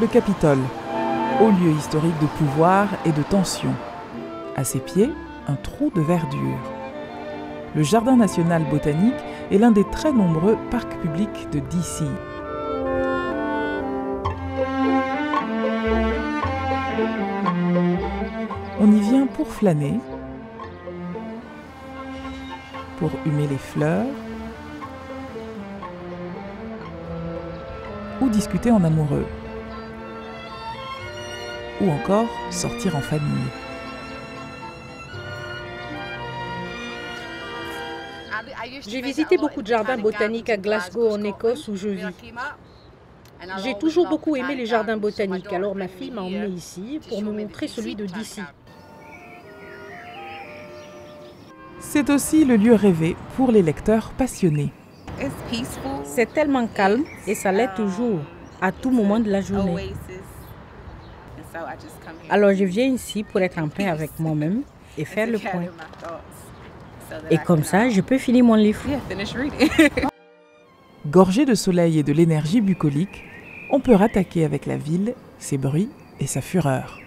le Capitole, haut lieu historique de pouvoir et de tension. À ses pieds, un trou de verdure. Le Jardin national botanique est l'un des très nombreux parcs publics de DC. On y vient pour flâner, pour humer les fleurs ou discuter en amoureux ou encore sortir en famille. J'ai visité beaucoup de jardins botaniques à Glasgow en Écosse où je vis. J'ai toujours beaucoup aimé les jardins botaniques, alors ma fille m'a emmené ici pour me montrer celui de DC. C'est aussi le lieu rêvé pour les lecteurs passionnés. C'est tellement calme et ça l'est toujours, à tout moment de la journée. Alors je viens ici pour être en paix avec moi-même et faire le point. Et comme ça, je peux finir mon livre. Gorgé de soleil et de l'énergie bucolique, on peut rattaquer avec la ville, ses bruits et sa fureur.